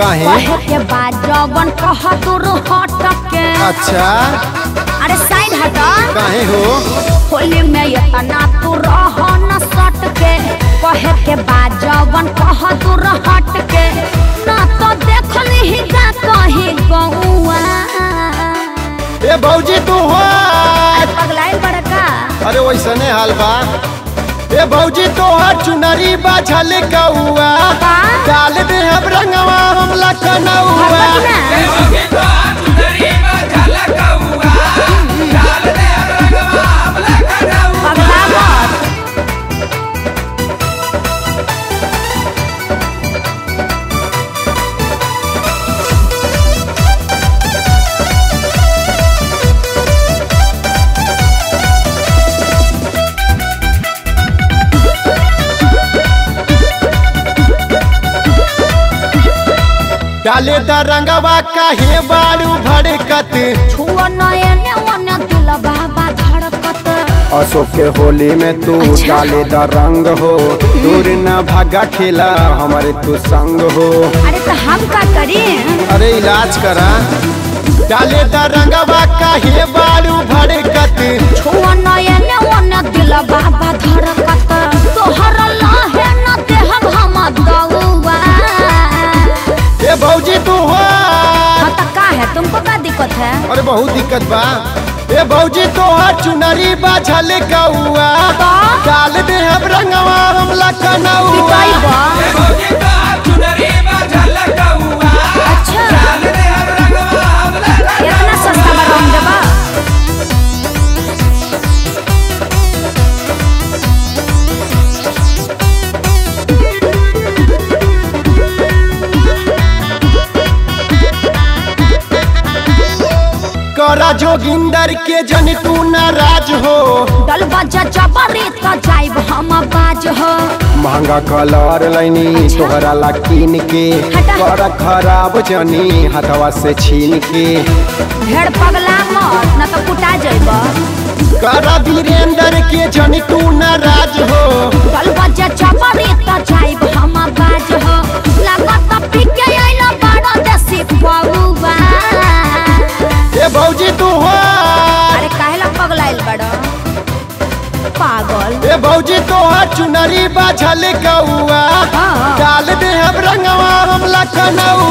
काहे? कहे? के बाद जवन कह दूर हट के अच्छा। अरे साइड हटा। काहे हो? होली में इतना तू रह न सट के कहे के बाद जवन कह दूर हट के ना तो देख ली जा कहीं गौआ। ए भौजी तू हो। अरे पगलाइल बड़का। अरे वैसने हाल बा। ए भौजी तोहर चुनरी बाझल कौआ। का? डाल दे हम रंगवा हम लखनऊआ डाले द रंगवा काहे बारू भड़कत। छुआ नयने वने दिल बाबा धड़कत। अशोक के होली में तू अच्छा। डाले द रंग हो। दूर न भागा खेला हमारे तू संग हो। अरे तो हम का करी? अरे इलाज करा। डाले द रंगवा काहे बारू भड़कत। छुआ अरे बहुत दिक्कत बा। ए भौजी तोहर चुनरी बाझल कौआ काल डाल दे हम रंगवा हम लखनऊआ करा जोगिंदर के जन तू नाराज़ हो दल बजा जबरी तो जाइब हम बाज हो महँगा कलर लैनी अच्छा। तोहरा ला कीन के। कर खराब जनी हथवा से छीन के ढेर पगला मत न तो कुटा जाइब करा वीरेंद्र के जन तू नाराज़ पागल। ए भौजी तोहर चुनरी बाझल कौआ। हाँ। डाल दे हम रंगवा हम लखनऊ